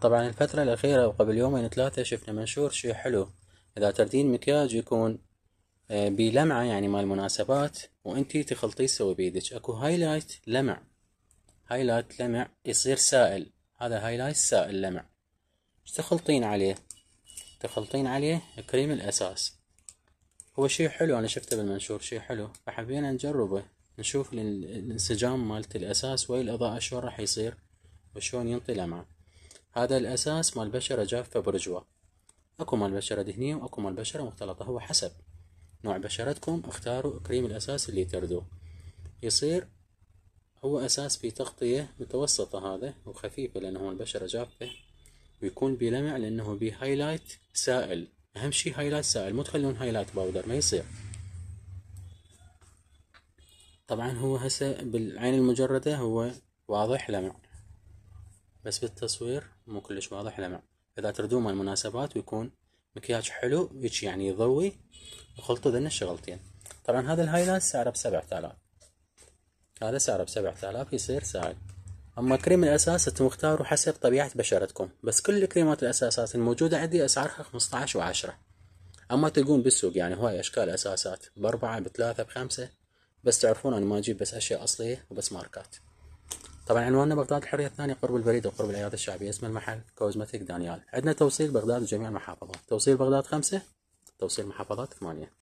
طبعا الفترة الأخيرة وقبل يومين ثلاثة شفنا منشور شي حلو. إذا تردين مكياج يكون آه، بلمعة يعني مال مناسبات وانتي تخلطيه سوا بيدك. أكو highlight لمع. highlight لمع يصير سائل. هذا highlight سائل لمع. تخلطين عليه؟ تخلطين عليه كريم الأساس. هو شي حلو أنا شفته بالمنشور شي حلو. فحبينا نجربه. نشوف الانسجام مالت الأساس ويا الإضاءة شلون راح يصير وشلون ينطي لمعة. هذا الأساس مال بشرة جافة Bourjois أكو مال بشرة دهنية وأكو مال بشرة مختلطة هو حسب. نوع بشرتكم اختاروا كريم الأساس اللي تردوه يصير هو أساس في تغطية متوسطة هذا وخفيفة لأنه البشرة جافة ويكون بلمع لأنه بي highlight سائل. أهم شي highlight سائل مو تخلون highlight powder ما يصير. طبعا هو هسه بالعين المجردة هو واضح لمع. بس بالتصوير مو كلش واضح لمع إذا تردون مال المناسبات ويكون مكياج حلو هيك يعني يضوي وخلطوا ذن الشغلتين. طبعا هذا الهايلايت سعره بسبعة آلاف. هذا سعره بسبعة آلاف يصير سائل أما كريم الأساس أنتم اختاروا حسب طبيعة بشرتكم. بس كل كريمات الأساسات الموجودة عندي أسعارها 15 وعشرة. أما تلقون بالسوق يعني هواي أشكال أساسات بأربعة بثلاثة بخمسة بس تعرفون أنا ما أجيب بس أشياء أصلية وبس ماركات. طبعا عنواننا بغداد الحرية الثانية قرب البريد وقرب العيادة الشعبية اسم المحل كوزمتيك دانيال. عندنا توصيل بغداد وجميع المحافظات. توصيل بغداد خمسة توصيل محافظات ثمانية.